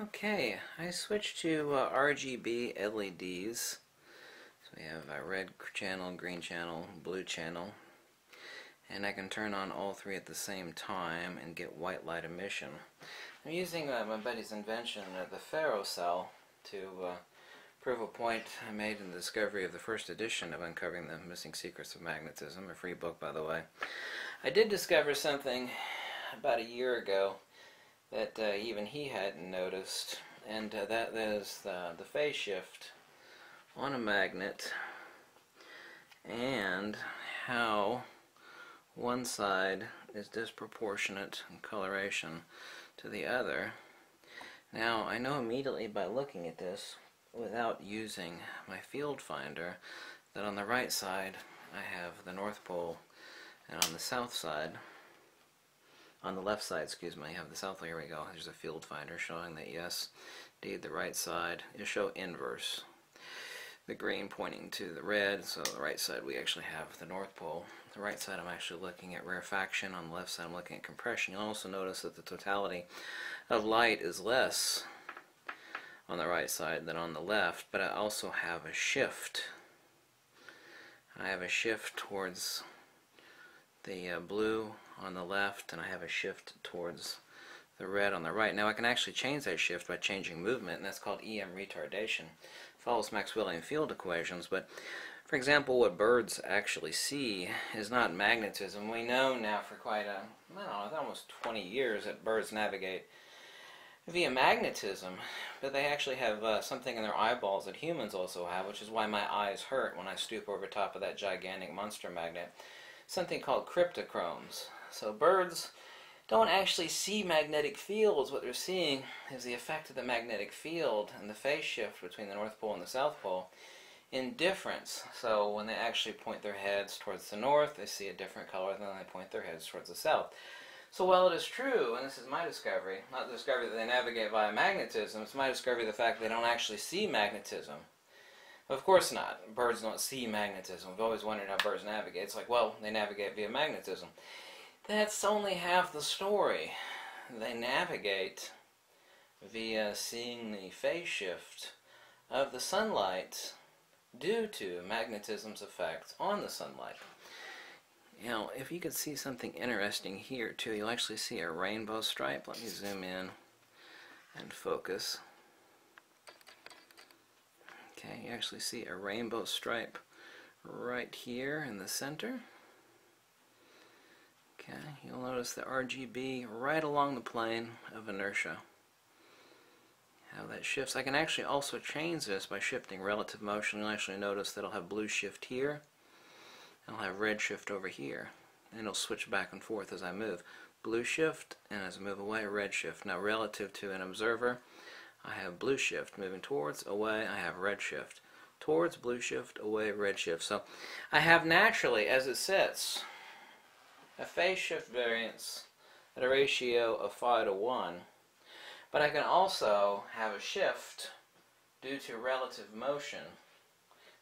Okay, I switched to uh, RGB LEDs. So we have a red channel, green channel, blue channel. And I can turn on all three at the same time and get white light emission. I'm using uh, my buddy's invention, uh, the ferrocell, to uh, prove a point I made in the discovery of the first edition of Uncovering the Missing Secrets of Magnetism, a free book by the way. I did discover something about a year ago that uh, even he hadn't noticed, and uh, that is the, the phase shift on a magnet and how one side is disproportionate in coloration to the other. Now, I know immediately by looking at this, without using my field finder, that on the right side I have the North Pole, and on the south side on the left side, excuse me, I have the south, here we go, there's a field finder showing that yes, indeed the right side is show inverse. The green pointing to the red, so the right side we actually have the North Pole. The right side I'm actually looking at rarefaction, on the left side I'm looking at compression. You'll also notice that the totality of light is less on the right side than on the left, but I also have a shift. I have a shift towards the uh, blue on the left and I have a shift towards the red on the right. Now I can actually change that shift by changing movement and that's called EM retardation. It follows Maxwellian field equations but for example what birds actually see is not magnetism. We know now for quite a, I don't know, almost 20 years that birds navigate via magnetism, but they actually have uh, something in their eyeballs that humans also have, which is why my eyes hurt when I stoop over top of that gigantic monster magnet something called cryptochromes. So birds don't actually see magnetic fields. What they're seeing is the effect of the magnetic field and the phase shift between the North Pole and the South Pole in difference. So when they actually point their heads towards the north, they see a different color than when they point their heads towards the south. So while it is true, and this is my discovery, not the discovery that they navigate via magnetism, it's my discovery of the fact that they don't actually see magnetism. Of course not. Birds don't see magnetism. We've always wondered how birds navigate. It's like, well, they navigate via magnetism. That's only half the story. They navigate via seeing the phase shift of the sunlight due to magnetism's effects on the sunlight. Now, if you could see something interesting here too, you'll actually see a rainbow stripe. Let me zoom in and focus. Okay, you actually see a rainbow stripe right here in the center. Okay, you'll notice the RGB right along the plane of inertia. How that shifts. I can actually also change this by shifting relative motion. You'll actually notice that I'll have blue shift here, and I'll have red shift over here. And it'll switch back and forth as I move. Blue shift, and as I move away, red shift. Now relative to an observer, I have blue shift. Moving towards, away, I have red shift. Towards, blue shift, away, red shift. So I have naturally, as it sits, a phase shift variance at a ratio of 5 to 1. But I can also have a shift due to relative motion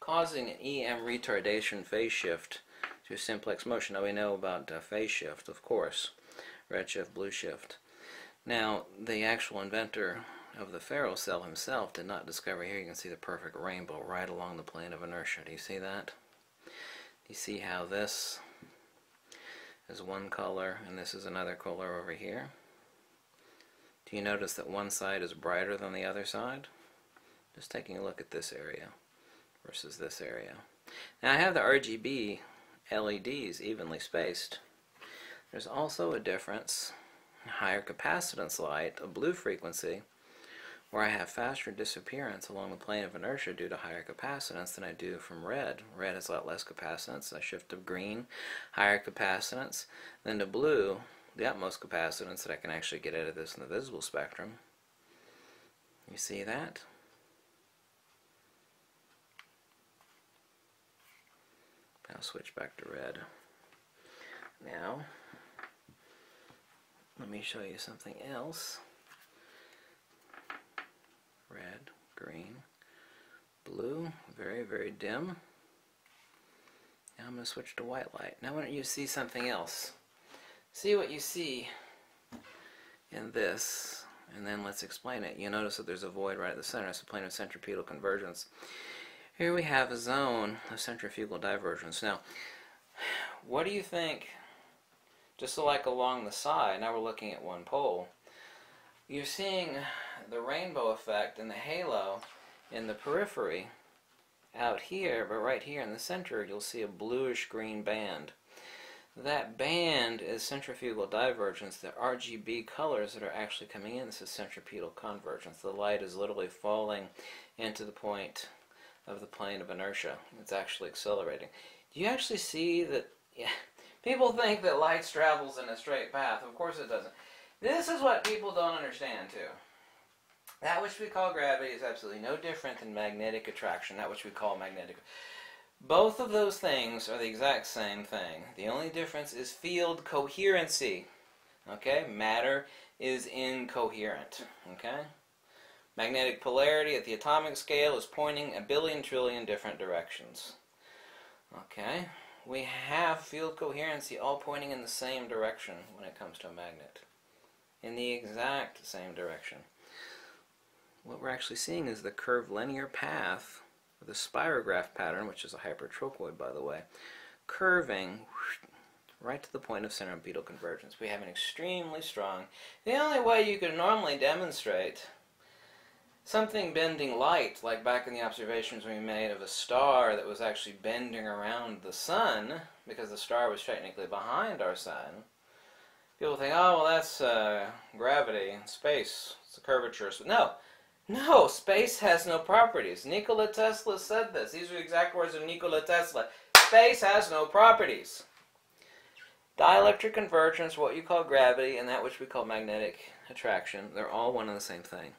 causing an EM retardation phase shift to simplex motion. Now we know about uh, phase shift, of course, redshift, blue shift. Now the actual inventor of the Faro ferrocell himself did not discover here you can see the perfect rainbow right along the plane of inertia do you see that you see how this is one color and this is another color over here. Do you notice that one side is brighter than the other side? Just taking a look at this area versus this area. Now I have the RGB LEDs evenly spaced. There's also a difference higher capacitance light, a blue frequency, where I have faster disappearance along the plane of inertia due to higher capacitance than I do from red. Red has a lot less capacitance. I shift to green, higher capacitance, then to blue, the utmost capacitance that I can actually get out of this in the visible spectrum. You see that? I'll switch back to red. Now, let me show you something else red, green, blue, very, very dim. Now I'm going to switch to white light. Now why don't you see something else? See what you see in this and then let's explain it. You notice that there's a void right at the center. It's a plane of centripetal convergence. Here we have a zone of centrifugal divergence. Now, what do you think, just like along the side, now we're looking at one pole, you're seeing the rainbow effect and the halo in the periphery out here, but right here in the center you'll see a bluish green band. That band is centrifugal divergence. The RGB colors that are actually coming in, this is centripetal convergence. The light is literally falling into the point of the plane of inertia. It's actually accelerating. Do you actually see that? Yeah, people think that light travels in a straight path. Of course it doesn't. This is what people don't understand too. That which we call gravity is absolutely no different than magnetic attraction, that which we call magnetic. Both of those things are the exact same thing. The only difference is field coherency. Okay? Matter is incoherent. Okay? Magnetic polarity at the atomic scale is pointing a billion trillion different directions. Okay? We have field coherency all pointing in the same direction when it comes to a magnet. In the exact same direction what we're actually seeing is the curved linear path, the spirograph pattern, which is a hypertrochoid, by the way, curving right to the point of centripetal convergence. We have an extremely strong, the only way you could normally demonstrate something bending light, like back in the observations we made of a star that was actually bending around the sun, because the star was technically behind our sun. People think, oh, well, that's uh, gravity, space, it's a curvature. No, no, space has no properties. Nikola Tesla said this. These are the exact words of Nikola Tesla. Space has no properties. Dielectric convergence, what you call gravity, and that which we call magnetic attraction, they're all one and the same thing.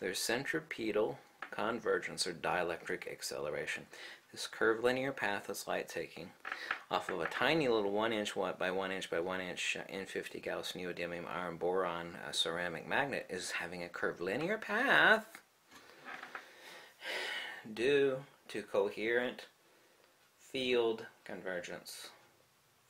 There's centripetal convergence or dielectric acceleration this curved linear path that's light taking off of a tiny little 1 inch by 1 inch by 1 inch N50 Gauss neodymium iron boron uh, ceramic magnet is having a curved linear path due to coherent field convergence.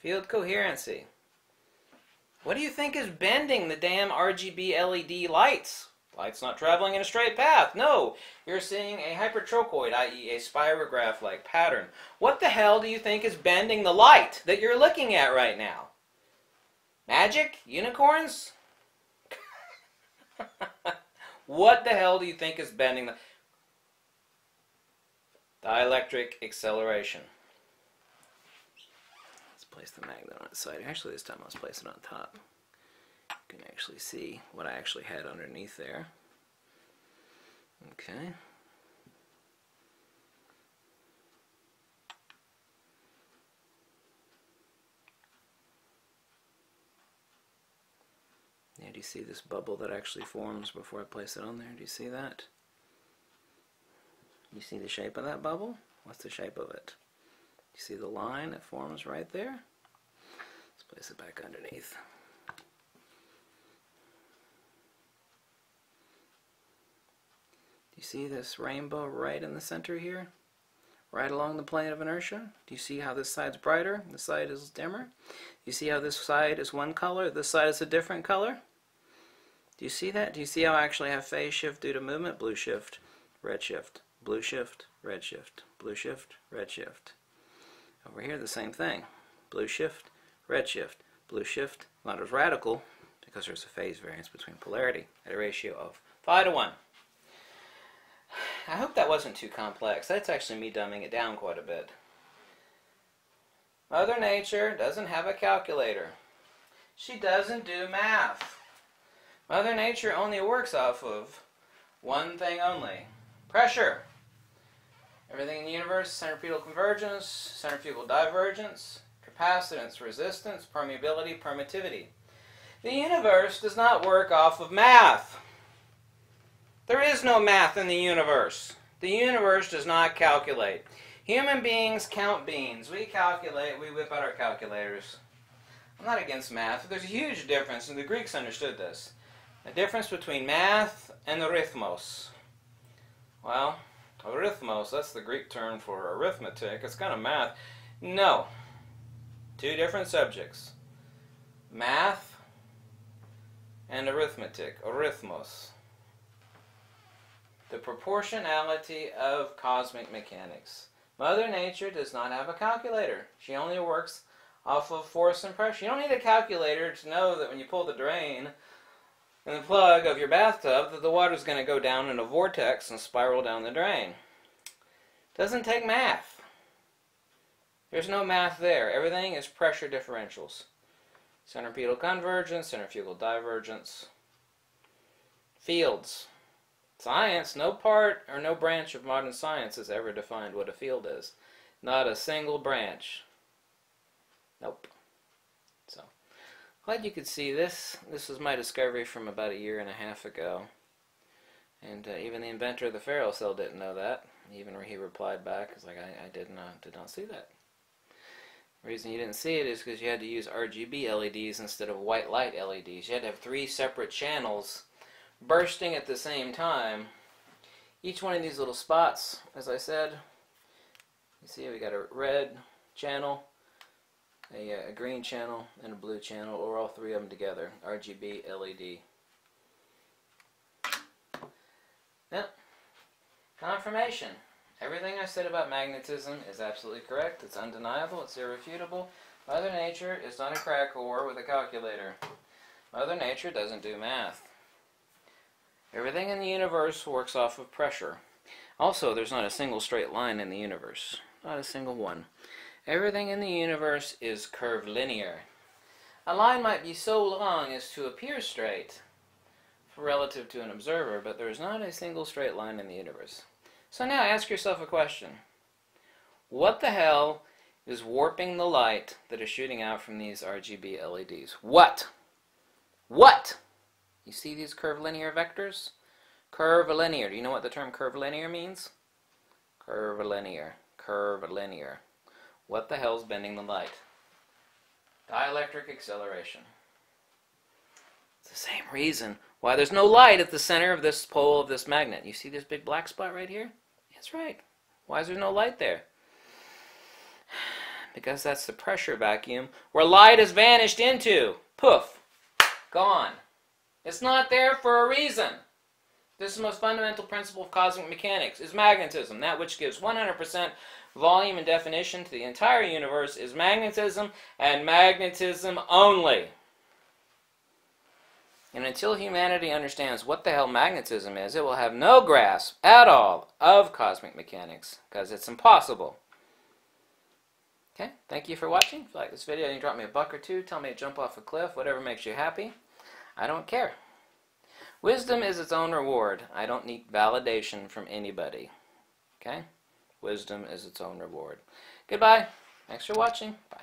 Field coherency. What do you think is bending the damn RGB LED lights? Light's not traveling in a straight path. No, you're seeing a hypertrochoid, i.e. a spirograph-like pattern. What the hell do you think is bending the light that you're looking at right now? Magic? Unicorns? what the hell do you think is bending the... Dielectric acceleration. Let's place the magnet on its side. Actually, this time let's place it on top. Can actually see what I actually had underneath there. Okay. Yeah, do you see this bubble that actually forms before I place it on there? Do you see that? You see the shape of that bubble? What's the shape of it? You see the line that forms right there? Let's place it back underneath. You see this rainbow right in the center here? Right along the plane of inertia? Do you see how this side's brighter? This side is dimmer? You see how this side is one color? This side is a different color? Do you see that? Do you see how I actually have phase shift due to movement? Blue shift, red shift, blue shift, red shift, blue shift, red shift. Over here, the same thing. Blue shift, red shift, blue shift, not as radical because there's a phase variance between polarity at a ratio of 5 to 1. I hope that wasn't too complex. That's actually me dumbing it down quite a bit. Mother Nature doesn't have a calculator. She doesn't do math. Mother Nature only works off of one thing only. Pressure. Everything in the universe, centripetal convergence, centrifugal divergence, capacitance, resistance, permeability, permittivity. The universe does not work off of math. There is no math in the universe. The universe does not calculate. Human beings count beans. We calculate, we whip out our calculators. I'm not against math, but there's a huge difference, and the Greeks understood this. The difference between math and arithmos. Well, arithmos, that's the Greek term for arithmetic. It's kind of math. No. Two different subjects. Math and arithmetic, arithmos. The proportionality of cosmic mechanics. Mother Nature does not have a calculator. She only works off of force and pressure. You don't need a calculator to know that when you pull the drain in the plug of your bathtub that the water is going to go down in a vortex and spiral down the drain. Doesn't take math. There's no math there. Everything is pressure differentials. Centripetal convergence, centrifugal divergence. Fields. Science, no part or no branch of modern science has ever defined what a field is. Not a single branch. Nope. So, glad you could see this. This was my discovery from about a year and a half ago. And uh, even the inventor of the ferrocell cell didn't know that. Even he replied back, "It's like I, I did not did not see that." The reason you didn't see it is because you had to use RGB LEDs instead of white light LEDs. You had to have three separate channels bursting at the same time. Each one of these little spots, as I said, you see we got a red channel, a, uh, a green channel, and a blue channel, or all three of them together, RGB LED. Now, confirmation. Everything I said about magnetism is absolutely correct. It's undeniable. It's irrefutable. Mother Nature is not a crack whore with a calculator. Mother Nature doesn't do math. Everything in the universe works off of pressure. Also, there's not a single straight line in the universe. Not a single one. Everything in the universe is curvilinear. A line might be so long as to appear straight relative to an observer, but there is not a single straight line in the universe. So now ask yourself a question. What the hell is warping the light that is shooting out from these RGB LEDs? What? What? You see these curvilinear vectors? Curvilinear. Do you know what the term curvilinear means? Curvilinear. Curvilinear. What the hell's bending the light? Dielectric acceleration. It's the same reason why there's no light at the center of this pole of this magnet. You see this big black spot right here? That's right. Why is there no light there? Because that's the pressure vacuum where light has vanished into. Poof. Gone. It's not there for a reason. This is the most fundamental principle of cosmic mechanics, is magnetism. That which gives 100% volume and definition to the entire universe is magnetism, and magnetism only. And until humanity understands what the hell magnetism is, it will have no grasp at all of cosmic mechanics, because it's impossible. Okay, thank you for watching. If you like this video, you can drop me a buck or two, tell me to jump off a cliff, whatever makes you happy. I don't care. Wisdom is its own reward. I don't need validation from anybody. Okay? Wisdom is its own reward. Goodbye. Thanks for watching. Bye.